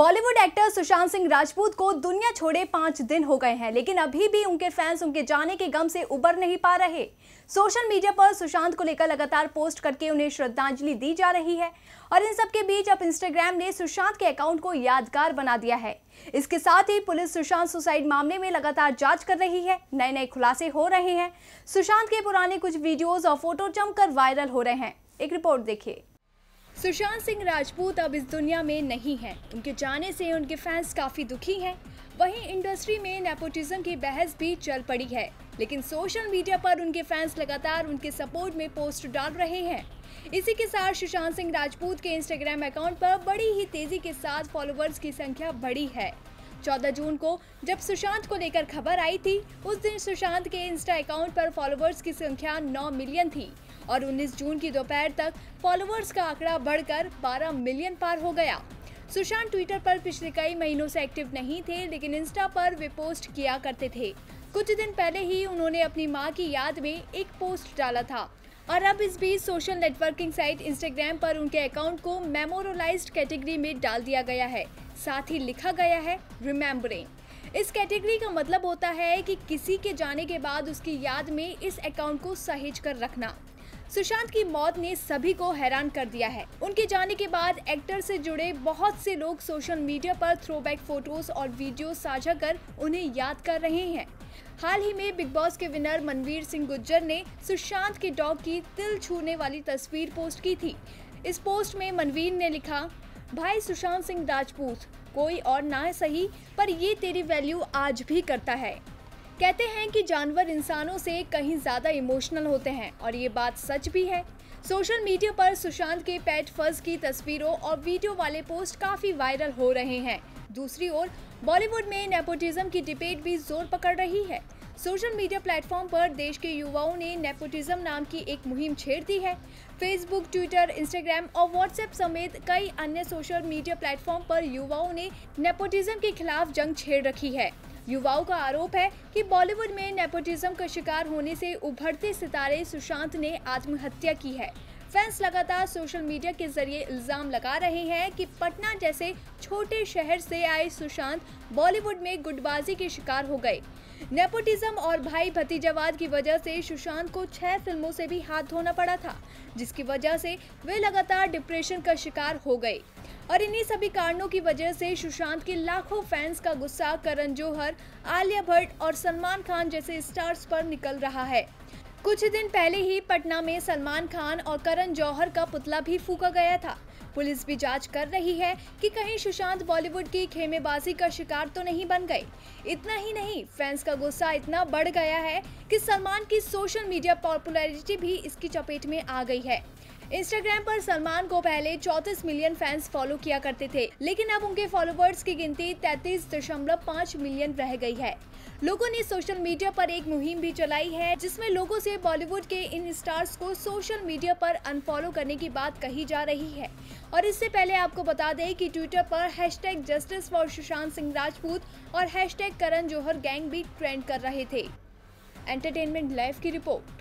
Bollywood actor Sushant Singh Rajput को दुनिया छोड़े पाँच दिन हो गए हैं, लेकिन अभी भी उनके फैंस उनके जाने के गम से उबर नहीं पा रहे। सोशल मीडिया पर सुशांत को लेकर लगातार पोस्ट करके उन्हें श्रद्धांजलि दी जा रही है, और इन सब के बीच अब इंस्टाग्राम ने सुशांत के अकाउंट को यादगार बना दिया है। इसके साथ ही पुलिस सुशांत सुसाइड मामले में लगातार जाँच कर रही है नए नए खुलासे हो रहे हैं। सुशांत के पुराने कुछ वीडियोज़ और फ़ोटो जमकर वायरल हो रहे हैं। एक रिपोर्ट देखिए। सुशांत सिंह राजपूत अब इस दुनिया में नहीं है। उनके जाने से उनके फैंस काफ़ी दुखी हैं। वहीं इंडस्ट्री में नेपोटिज्म की बहस भी चल पड़ी है। लेकिन सोशल मीडिया पर उनके फैंस लगातार उनके सपोर्ट में पोस्ट डाल रहे हैं। इसी के साथ सुशांत सिंह राजपूत के इंस्टाग्राम अकाउंट पर बड़ी ही तेज़ी के साथ फॉलोअर्स की संख्या बढ़ी है। 14 जून को, जब सुशांत को लेकर खबर आई थी, उस दिन सुशांत के इंस्टा अकाउंट पर फॉलोअर्स की संख्या 9 मिलियन थी और 19 जून की दोपहर तक फॉलोअर्स का आंकड़ा बढ़कर 12 मिलियन पार हो गया। सुशांत ट्विटर पर पिछले कई महीनों से एक्टिव नहीं थे, लेकिन इंस्टा पर वे पोस्ट किया करते थे। कुछ दिन पहले ही उन्होंने अपनी माँ की याद में एक पोस्ट डाला था। और अब इस बीच सोशल नेटवर्किंग साइट इंस्टाग्राम पर उनके अकाउंट को मेमोरलाइज्ड कैटेगरी में डाल दिया गया है। साथ ही लिखा गया है रिमेम्बरिंग इस कैटेगरी का मतलब होता है कि किसी के जाने के बाद उसकी याद में इस अकाउंट को सहेज कर रखना। सुशांत की मौत ने सभी को हैरान कर दिया है। उनके जाने के बाद एक्टर से जुड़े बहुत से लोग सोशल मीडिया पर थ्रोबैक फ़ोटोज़ और वीडियो साझा कर उन्हें याद कर रहे हैं। हाल ही में बिग बॉस के विनर मनवीर सिंह गुज्जर ने सुशांत के डॉग की तिल छूने वाली तस्वीर पोस्ट की थी। इस पोस्ट में मनवीर ने लिखा, भाई सुशांत सिंह राजपूत, कोई और ना सही, पर ये तेरी वैल्यू आज भी करता है। कहते हैं कि जानवर इंसानों से कहीं ज़्यादा इमोशनल होते हैं, और ये बात सच भी है। सोशल मीडिया पर सुशांत के पेट फ़र्ज़ की तस्वीरों और वीडियो वाले पोस्ट काफ़ी वायरल हो रहे हैं। दूसरी ओर, बॉलीवुड में नेपोटिज्म की डिबेट भी ज़ोर पकड़ रही है। सोशल मीडिया प्लेटफॉर्म पर देश के युवाओं ने नेपोटिज्म नाम की एक मुहिम छेड़ दी है। फेसबुक, ट्विटर, इंस्टाग्राम और व्हाट्सएप समेत कई अन्य सोशल मीडिया प्लेटफॉर्म पर युवाओं ने नेपोटिज्म के खिलाफ जंग छेड़ रखी है। युवाओं का आरोप है कि बॉलीवुड में नेपोटिज्म का शिकार होने से उभरते सितारे सुशांत ने आत्महत्या की है। फैंस लगातार सोशल मीडिया के ज़रिए इल्ज़ाम लगा रहे हैं कि पटना जैसे छोटे शहर से आए सुशांत बॉलीवुड में गुटबाजी के शिकार हो गए। नेपोटिज्म और भाई भतीजावाद की वजह से सुशांत को छह फ़िल्मों से भी हाथ धोना पड़ा था, जिसकी वजह से वे लगातार डिप्रेशन का शिकार हो गए। और इन्हीं सभी कारणों की वजह से सुशांत के लाखों फैंस का गुस्सा, करण जौहर, आलिया भट्ट और सलमान खान जैसे स्टार्स पर निकल रहा है। कुछ दिन पहले ही पटना में सलमान खान और करण जौहर का पुतला भी फूका गया था। पुलिस भी जाँच कर रही है कि कहीं सुशांत बॉलीवुड की खेमेबाजी का शिकार तो नहीं बन गए इतना ही नहीं, फैंस का गुस्सा इतना बढ़ गया है कि सलमान की सोशल मीडिया पॉपुलैरिटी भी इसकी चपेट में आ गई है। इंस्टाग्राम पर सलमान को पहले 34 मिलियन फैंस फॉलो किया करते थे, लेकिन अब उनके फॉलोवर्स की गिनती तैतीस दशमलव पाँच मिलियन रह गई है। लोगों ने सोशल मीडिया पर एक मुहिम भी चलाई है, जिसमें लोगों से बॉलीवुड के इन स्टार्स को सोशल मीडिया पर अनफॉलो करने की बात कही जा रही है। और इससे पहले आपको बता दें कि ट्विटर पर hashtag justice for Sushant Singh Rajput और हैशटैग करण जौहर गैंग भी ट्रेंड कर रहे थे। एंटरटेनमेंट लाइव की रिपोर्ट